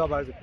Good job, Isaac.